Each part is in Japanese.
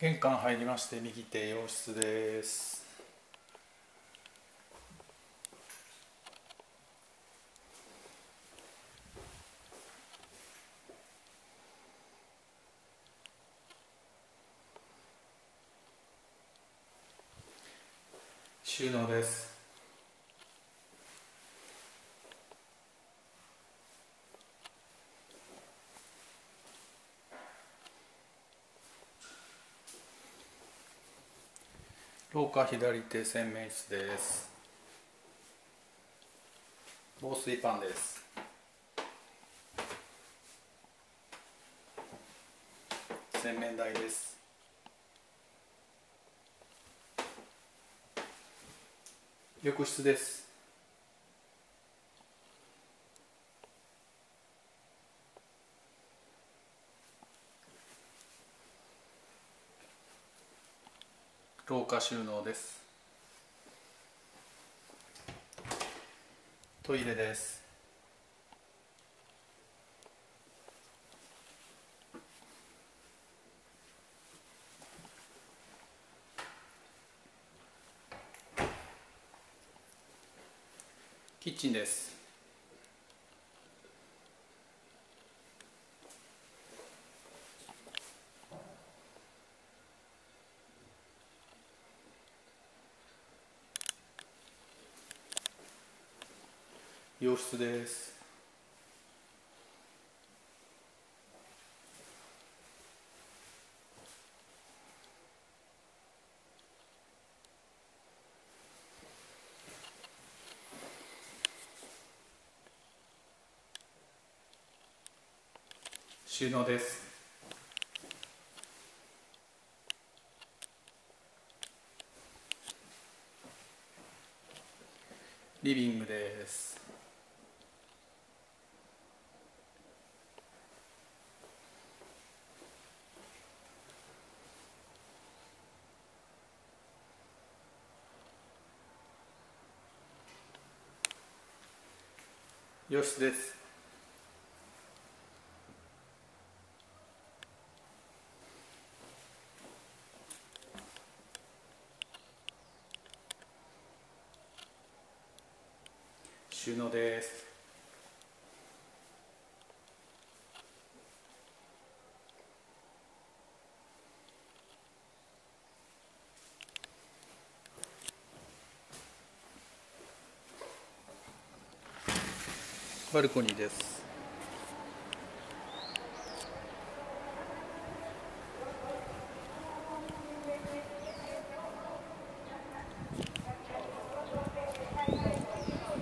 玄関入りまして右手洋室です。収納です。廊下左手洗面室です。防水パンです。洗面台です。浴室です。廊下収納です。トイレです。キッチンです。洋室です。収納です。リビングです。よしです。収納です。バルコニーです。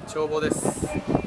帳簿です。